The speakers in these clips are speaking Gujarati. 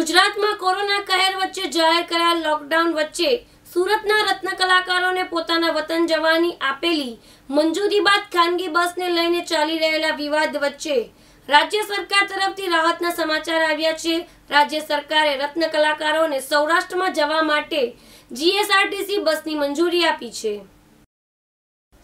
ગુજરાતમાં કોરોના કહેર વચ્ચે જાહેર કરાયેલ લોકડાઉન વચ્ચે સુરતના રત્ન કલાકારોને પોતાના વતન જવાની આપેલી મંજૂરી બાદ ખાનગી બસને લઈને ચાલી રહેલા વિવાદ વચ્ચે રાજ્ય સરકાર તરફથી રાહતના સમાચાર આવ્યા છે. રાજ્ય સરકારે રત્ન કલાકારોને સૌરાષ્ટ્રમાં જવા માટે જીએસઆરટીસી બસની મંજૂરી આપી છે.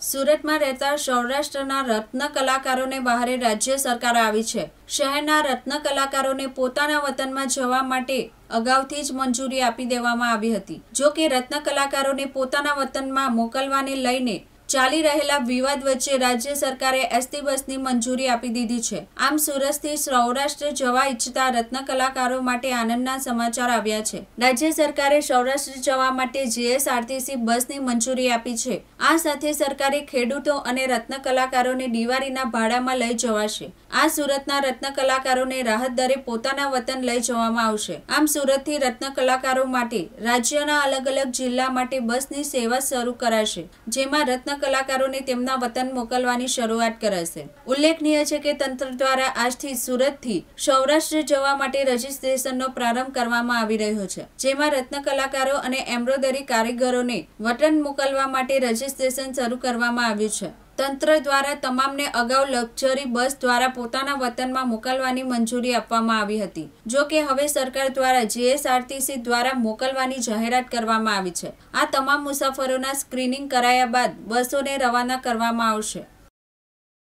સુરતમાં રહેતા સૌરાષ્ટ્રના રત્ન કલાકારોને બહારે રાજ્ય સરકાર આવી છે. શહેરના રત્ન કલાકારોને પોતાના વતનમાં જવા માટે અગાઉથી જ મંજૂરી આપી દેવામાં આવી હતી. જો કે રત્ન કલાકારોને પોતાના વતનમાં મોકલવાને લઈને ચાલી રહેલા વિવાદ વચ્ચે રાજ્ય સરકારે એસટી બસની મંજૂરી આપી દીધી છે. આમ સુરતથી સૌરાષ્ટ્ર જવા ઈચ્છતા રત્ન કલાકારો માટે આનંદના સમાચાર આવ્યા છે. રાજ્ય સરકારે સૌરાષ્ટ્ર જવા માટે જીએસઆરટીસી બસની મંજૂરી આપી છે. આ સાથે સરકારે ખેડૂતો અને રત્ન કલાકારોને દિવાળીના ભાડામાં લઈ જવાશે. આ સુરતના રત્ન કલાકારોને રાહત દરે પોતાના વતન લઈ જવામાં આવશે. આમ સુરતથી રત્ન કલાકારો માટે રાજ્યના અલગ અલગ જિલ્લા માટે બસની સેવા શરૂ કરાશે, જેમાં રત્ન કલાકારોને તેમના વતન મોકલવાની શરૂઆત કરાશે. ઉલ્લેખનીય છે કે તંત્ર દ્વારા આજથી સુરતથી સૌરાષ્ટ્ર જવા માટે રજીસ્ટ્રેશનનો પ્રારંભ કરવામાં આવી રહ્યો છે, જેમાં રત્ન કલાકારો અને એમ્બ્રોઇડરી કારીગરોને વતન મોકલવા માટે રજીસ્ટ્રેશન શરૂ કરવામાં આવ્યું છે. તંત્ર દ્વારા તમામને અગાઉ લક્ઝરી બસ દ્વારા પોતાના વતનમાં મોકલવાની મંજૂરી આપવામાં આવી હતી. જો કે હવે સરકાર દ્વારા જીએસઆરટીસી દ્વારા મોકલવાની જાહેરાત કરવામાં આવી છે. આ તમામ મુસાફરોના સ્ક્રીનિંગ કરાયા બાદ બસોને રવાના કરવામાં આવશે.